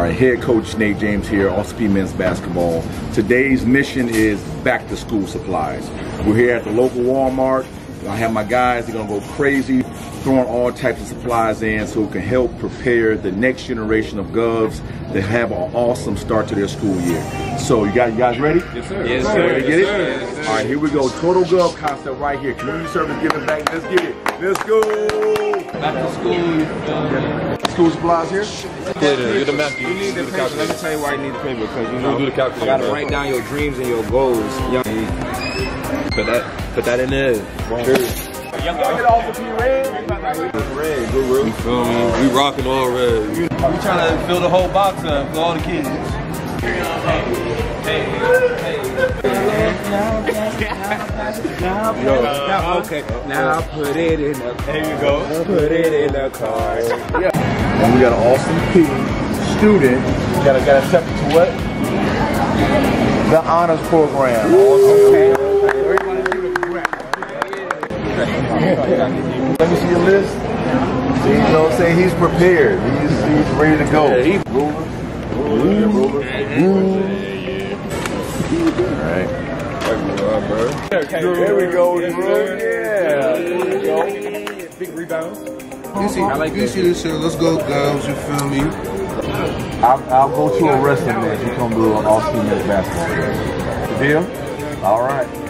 Right, head coach Nate James here, Austin Men's Basketball. Today's mission is back to school supplies. We're here at the local Walmart. I have my guys, they're gonna go crazy, throwing all types of supplies in so it can help prepare the next generation of Govs to have an awesome start to their school year. So you guys, you guys ready? Yes, sir. Yes, Ready sir. to get it? Yes, sir. All right, here we go. Total Gov concept right here. Community service giving back. Let's get it. Let's go. Back to school. School supplies here. Calculator. You're the master. You need the paper. Let me tell you why you need the paper because you know you gotta write down your dreams and your goals. Young. Put that, put that in there. Sure. Get off of you, red. Red, good real. You feel me? We rocking all red. We trying to fill the whole box up for all the kids. Now, okay, now put it in the There you go. put it in the car. And we got an Austin Peay student. Got to got accepted to what? The honors program. Okay. Let me see your list. See, you know what I'm saying? He's prepared. He's, he's ready to go. Ruler. Ruler. Ruler. All right. There we go, Drew. Yeah. There we go. Big rebounds. Easy, I like easy, so let's go, girls. You feel me? I'll, I'll go to a wrestling match. You come to an all-team basketball game. Deal? All right.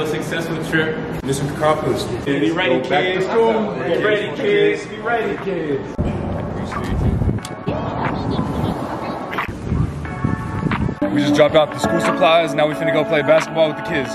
little successful trip. Mission accomplished. Be ready, kids. Be ready, kids. Be ready, kids. We just dropped off the school supplies. Now we finna go play basketball with the kids.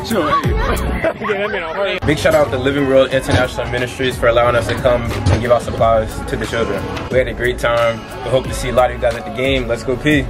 Big shout out to Living World International Ministries for allowing us to come and give out supplies to the children. We had a great time. We hope to see a lot of you guys at the game. Let's go Peay.